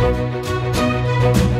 Música